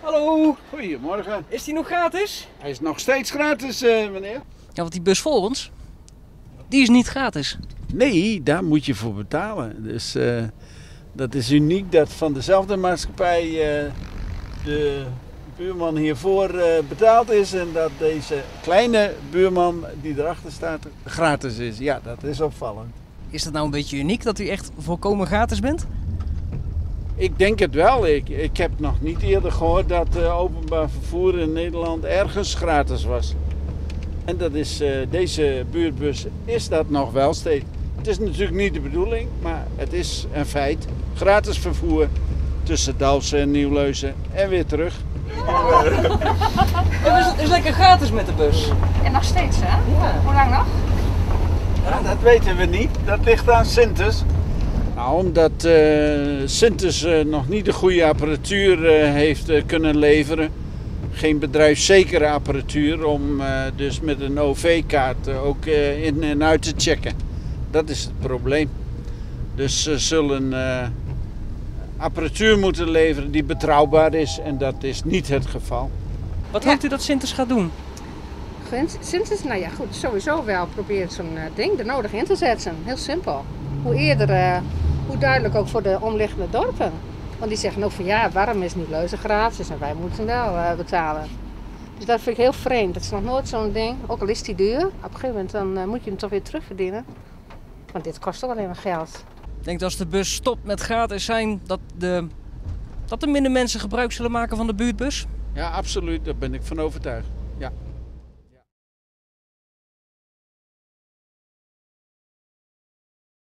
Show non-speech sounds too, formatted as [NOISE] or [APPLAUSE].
Hallo, Goedemorgen. is die nog gratis? Hij is nog steeds gratis, eh, meneer. Ja, want die bus voor ons, die is niet gratis. Nee, daar moet je voor betalen. Dus eh, dat is uniek dat van dezelfde maatschappij eh, de buurman hiervoor eh, betaald is en dat deze kleine buurman die erachter staat gratis is. Ja, dat is opvallend. Is dat nou een beetje uniek dat u echt volkomen gratis bent? Ik denk het wel. Ik, ik heb nog niet eerder gehoord dat eh, openbaar vervoer in Nederland ergens gratis was. En dat is, eh, deze buurtbus is dat nog wel steeds. Het is natuurlijk niet de bedoeling, maar het is een feit. Gratis vervoer tussen Dalfsen en Nieuwleuzen en weer terug. [LAUGHS] Het is, is lekker gratis met de bus. En nog steeds, hè? Ja. Hoe lang nog? Ja, dat weten we niet. Dat ligt aan Sintes. Nou, omdat eh Sintes eh, nog niet de goede apparatuur eh, heeft kunnen leveren. Geen bedrijfszekere apparatuur om eh, dus met een OV-kaart ook eh, in en uit te checken. Dat is het probleem. Dus ze zullen eh, apparatuur moeten leveren die betrouwbaar is en dat is niet het geval. Wat hoopt u dat Sintes gaat doen? Sinds is, nou ja, goed, sowieso wel proberen zo'n ding er nodig in te zetten. Heel simpel. Hoe eerder, eh, hoe duidelijk ook voor de omliggende dorpen. Want die zeggen ook van ja, waarom is niet leuzen gratis en wij moeten wel eh, betalen. Dus dat vind ik heel vreemd. Dat is nog nooit zo'n ding. Ook al is die duur, op een gegeven moment dan, eh, moet je hem toch weer terugverdienen. Want dit kost toch alleen maar geld. Ik denk dat als de bus stopt met gratis zijn, dat, de, dat er minder mensen gebruik zullen maken van de buurtbus. Ja, absoluut. Daar ben ik van overtuigd. Ja.